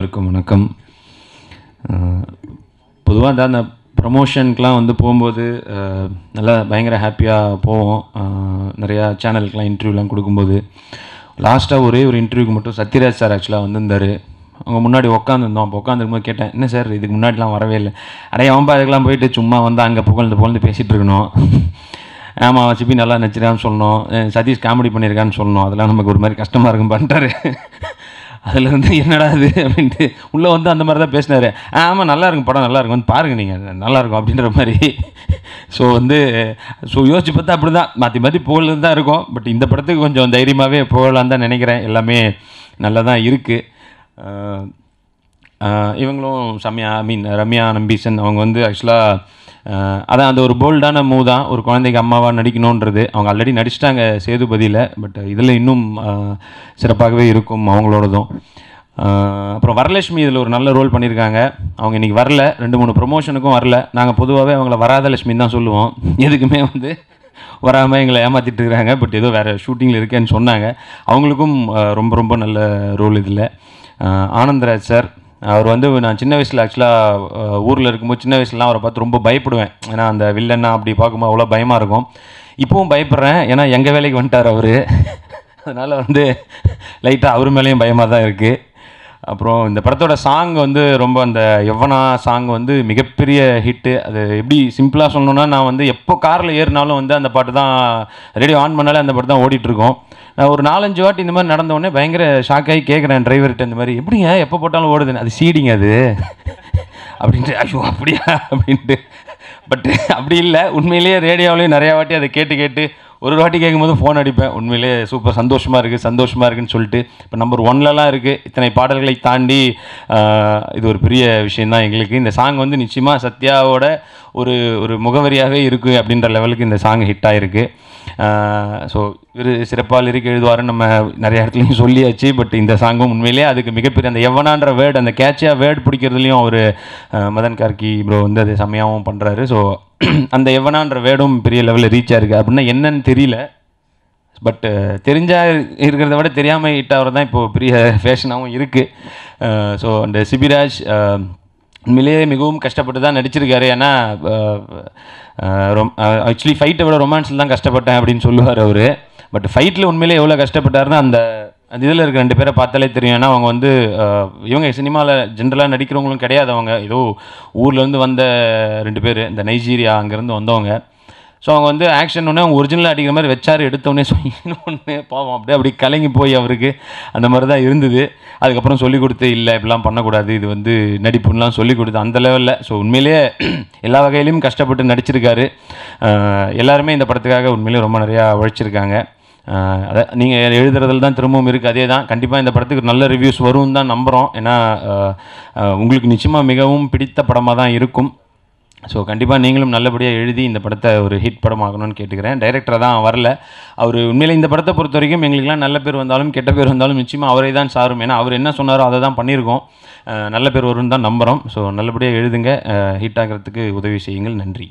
வணக்கம். வணக்கம் பொதுவாக தான் அந்த ப்ரமோஷனுக்கெலாம் வந்து போகும்போது நல்லா பயங்கர ஹாப்பியாக போவோம். நிறையா சேனலுக்கெலாம் இன்டர்வியூலாம் கொடுக்கும்போது. லாஸ்ட்டாக ஒரே ஒரு இன்டர்வியூக்கு மட்டும் சத்யராஜ் சார் ஆக்சுவலாக வந்திருந்தார். அவங்க முன்னாடி உட்காந்துருந்தோம் அப்போ உட்காந்துருக்கும்போது கேட்டேன் என்ன சார் இதுக்கு முன்னாடிலாம் வரவே இல்லை. அடைய அவன் அதுக்கெலாம் போயிட்டு சும்மா வந்து அங்கே புகழ்ந்து புகழ்ந்து பேசிகிட்டு இருக்கணும். ஆமாம் சிபி நல்லா நடிச்சிருக்கான்னு சொல்லணும் சதீஷ் காமெடி பண்ணியிருக்கான்னு சொல்லணும் அதெல்லாம் நமக்கு ஒரு மாதிரி கஷ்டமாக இருக்கும் பண்ணிட்டாரு அதில் வந்து என்னடா இது அப்படின்ட்டு உள்ளே வந்து அந்த மாதிரி தான் பேசினார். ஆமாம் நல்லா இருக்கும் படம் நல்லா இருக்கும். வந்து பாருங்கள் நீங்கள் நல்லாயிருக்கும் அப்படின்ற மாதிரி. ஸோ வந்து ஸோ யோசிச்சு பார்த்தா அப்படி தான் மாற்றி மாற்றி புகழ்ந்து தான் இருக்கும். பட் இந்த படத்துக்கு கொஞ்சம் தைரியமாகவே போகலான்னு தான் நினைக்கிறேன். எல்லாமே நல்லா தான் இருக்குது இவங்களும் சம்யா ஐ மீன் ரம்யா நம்பீசன் அவங்க வந்து ஆக்சுவலாக அதான் அந்த ஒரு போல்டான மூவ் தான். ஒரு குழந்தைக்கு அம்மாவாக நடிக்கணுன்றது அவங்க ஆல்ரெடி நடிச்சிட்டாங்க சேதுபதியில் பட் இதில் இன்னும் சிறப்பாகவே இருக்கும் அவங்களோடதும். அப்புறம் வரலட்சுமி இதில் ஒரு நல்ல ரோல் பண்ணியிருக்காங்க. அவங்க இன்றைக்கி வரல. ரெண்டு மூணு ப்ரொமோஷனுக்கும் வரல. நாங்கள் பொதுவாகவே அவங்கள வராத லட்சுமின்னு தான் சொல்லுவோம். எதுக்குமே வந்து வராமல் எங்களை ஏமாற்றிட்டு இருக்கிறாங்க பட் ஏதோ வேறு ஷூட்டிங்கில் இருக்கேன்னு சொன்னாங்க. அவங்களுக்கும் ரொம்ப ரொம்ப நல்ல ரோல் இதில். ஆனந்தராஜ் சார் அவர் வந்து நான் சின்ன வயசில் ஆக்சுவலாக ஊரில் இருக்கும்போது சின்ன வயசுலலாம் அவரை பார்த்து ரொம்ப பயப்படுவேன். ஏன்னா அந்த வில்லன்னா அப்படி பார்க்கும்போது அவ்வளோ பயமாக இருக்கும். இப்போவும் பயப்படுறேன். ஏன்னா எங்கள் வேலைக்கு வந்துட்டார் அவர். அதனால் வந்து லைட்டாக அவர் மேலேயும் பயமாக தான் இருக்குது அப்புறம் இந்த படத்தோட சாங் வந்து ரொம்ப அந்த எவ்வனா சாங் வந்து மிகப்பெரிய ஹிட்டு அது எப்படி சிம்பிளாக சொல்லணும்னா நான் வந்து எப்போ காரில் ஏறினாலும் வந்து அந்த பாட்டு தான் ரேடியோ ஆன் பண்ணாலே அந்த பாட்டு தான் ஓடிட்டுருக்கோம். நான் ஒரு நாலஞ்சு வாட்டி இந்த மாதிரி நடந்த உடனே பயங்கர ஷாக் ஆகி கேட்குறேன் டிரைவர்கிட்ட இந்த மாதிரி எப்படிங்க? எப்போ போட்டாலும் ஓடுதுன்னு அது சீடிங்க அது. அப்படின்ட்டு ஐயோ அப்படியா? அப்படின்ட்டு. பட் அப்படி இல்லை. உண்மையிலேயே ரேடியோவிலையும் நிறையா வாட்டி அதை கேட்டு கேட்டு ஒரு வாட்டி கேட்கும்போது ஃபோன் அடிப்பேன். உண்மையிலே சூப்பர் சந்தோஷமாக இருக்குது சந்தோஷமாக இருக்குன்னு சொல்லிட்டு. இப்போ நம்பர் ஒன்லலாம் இருக்குது இத்தனை பாடல்களை தாண்டி இது ஒரு பெரிய விஷயந்தான் எங்களுக்கு. இந்த சாங் வந்து நிச்சயமாக சத்யாவோட ஒரு ஒரு முகவரியாகவே இருக்குது அப்படின்ற லெவலுக்கு இந்த சாங் ஹிட் ஆகிருக்கு ஸோ இவர் சிறப்பாக லிரிக் எழுதுவாருன்னு நம்ம நிறைய இடத்துலையும் சொல்லியாச்சு. பட் இந்த சாங்கும் உண்மையிலேயே அதுக்கு மிகப்பெரிய அந்த எவனான்ற வேர்டு அந்த கேட்சியாக வேர்டு பிடிக்கிறதுலையும் அவர் மதன் கார்கி ப்ரோ வந்து அது செம்மையாகவும் பண்ணுறாரு ஸோ அந்த எவனான்ற வேடும் பெரிய லெவலில் ரீச் ஆயிருக்கு. அப்படின்னா என்னன்னு தெரியல. பட்டு தெரிஞ்சா இருக்கிறத விட தெரியாமல் ஹிட் ஆகிறது தான் இப்போது பெரிய ஃபேஷனாகவும் இருக்குது ஸோ அந்த சிபிராஜ் உண்மையிலேயே மிகவும் கஷ்டப்பட்டு தான் நடிச்சிருக்காரு. ஏன்னா ஆக்சுவலி ஃபைட்டை விட ரொமான்ஸில் தான் கஷ்டப்பட்டேன் அப்படின்னு சொல்லுவார் அவர். பட் ஃபைட்டில் உண்மையிலே எவ்வளோ கஷ்டப்பட்டாருன்னா அந்த அந்த இதில் இருக்க ரெண்டு பேரை பார்த்தாலே தெரியும். ஏன்னா அவங்க வந்து இவங்க சினிமாவில் ஜென்ரலாக நடிக்கிறவங்களும் கிடையாது அவங்க. ஏதோ ஊர்லேருந்து வந்த ரெண்டு பேர் இந்த நைஜீரியா அங்கேருந்து வந்தவங்க. ஸோ அவங்க வந்து ஆக்ஷன் ஒன்று அவங்க ஒரிஜினலாக அடிக்கிற மாதிரி வச்சார் எடுத்தோடனே ஒன்று பாவம் அப்படியே அப்படி கலங்கி போய் அவருக்கு. அந்த மாதிரி தான் இருந்தது. அதுக்கப்புறம் சொல்லி கொடுத்து இல்லை இப்படிலாம் பண்ணக்கூடாது. இது வந்து நடிப்புன்னெலாம் சொல்லி கொடுத்து அந்த லெவலில் ஸோ உண்மையிலேயே எல்லா வகையிலையும் கஷ்டப்பட்டு நடிச்சிருக்காரு. எல்லாருமே இந்த படத்துக்காக உண்மையிலேயே ரொம்ப நிறையா உழைச்சிருக்காங்க. அதை நீங்கள் எழுதுறதுல தான் திரும்பவும் இருக்குது அதே தான் கண்டிப்பாக இந்த படத்துக்கு நல்ல ரிவ்யூஸ் வரும் தான் நம்புகிறோம் ஏன்னா உங்களுக்கு நிச்சயமாக மிகவும் பிடித்த படமாக தான் இருக்கும். ஸோ கண்டிப்பாக நீங்களும் நல்லபடியாக எழுதி இந்த படத்தை ஒரு ஹிட் படமாகணும்னு கேட்டுக்கிறேன். டைரக்டரை தான் வரல. அவர் உண்மையில் இந்த படத்தை பொறுத்த வரைக்கும் எங்களுக்குலாம் நல்ல பேர் வந்தாலும் கெட்ட பேர் வந்தாலும் நிச்சயமாக அவரே தான் சாரும். ஏன்னா அவர் என்ன சொன்னாரோ அதை தான் பண்ணியிருக்கோம். நல்ல பேர் வரும்னு தான் நம்புகிறோம் ஸோ நல்லபடியாக எழுதுங்க. ஹிட் ஆகிறதுக்கு உதவி செய்யுங்கள். நன்றி.